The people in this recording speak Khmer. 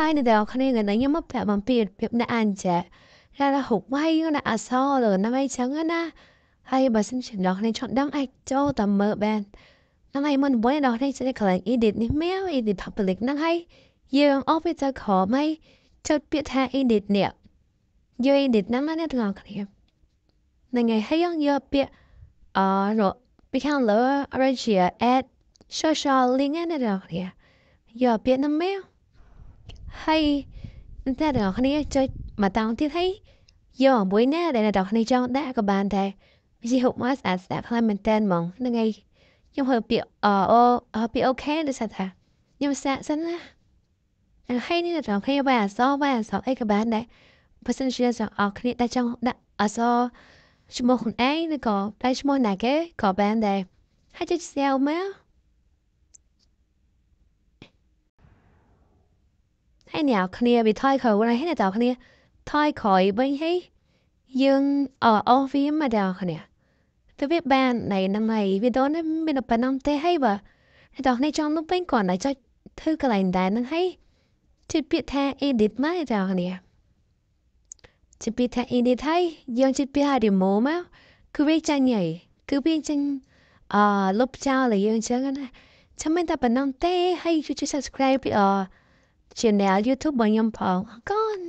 ហើយនៅដល់គ្នាកណ្ដខ្ញុំមកប្រាប់អំពីភាពអ្នកអានចាថាហុកវៃណាអសរលើណាអីចឹងណាហើយបើសិនជាដល់គ្នាចង់ដឹងអាចចូលតាមមើលបានហ្នឹងហើយមិនវិញដល់គ្នា sẽ collect edit នេះមែន edit public ហ្នឹងហើយយើងអស់ពីទៅខមហើយចុចពាក្យថា edit នេះយើង edit ហ្នឹងណាអ្នកទាំងអស់គ្នាហ្នឹងហើយហើយយើងយកពាក្យអឺពីខាងលើ original add social link ណាអ្នកទាំងអ ស់គ្នាយកពាក្យហ្នឹងមែនហើយតែទាំងអស់គ្នាចុចមកតង់ទៀតហើយយកមួយណាដែលអ្នកទាំងអស់គ្នាចង់ដាក់ក៏បានដែរវាជាហុកមកស្អាតស្អាតហើយមែនតើហ្មងហ្នឹងហើយខ្ញុំហៅពាក្យអអូពាក្យអូខេដូចថាខ្ញុំសាកសិនណាហើយនេះដល់គ្នាបាយអសបាយអសអីក៏បានដែរបើសិនជាចង់អស់គ្នាដែលចង់ដាក់អសឈ្មោះខ្លួនឯងឬក៏តែឈ្មោះណាគេក៏បានដែរហើយចុច share មក ហើយអ្នកគ្នាវាថយក្រោយហើយអ្នកគ្នាថយក្រោយវិញហើយយើងអអស់វាមកដល់គ្នាទៅវាបានណៃណៃវាដូនមានប៉ុណ្ណឹងទេហើយបើអ្នកគ្នាចង់នោះពេញគាត់ណៃចុចធ្វើកន្លែងដែរនឹងហើយជិតពាក្យថា edit មកដល់គ្នាជិតពាក្យថា edit ហើយយើងជិតពាក្យថា remove មកគឺវាចាញ់ញ៉ៃគឺវាចាញ់អឺលុបចោលហើយយើងអញ្ចឹងណាចាំមិនតែប៉ុណ្ណឹងទេហើយជួយ subscribe អឺ channel YouTube របស់ខ្ញុំផងអរគុណ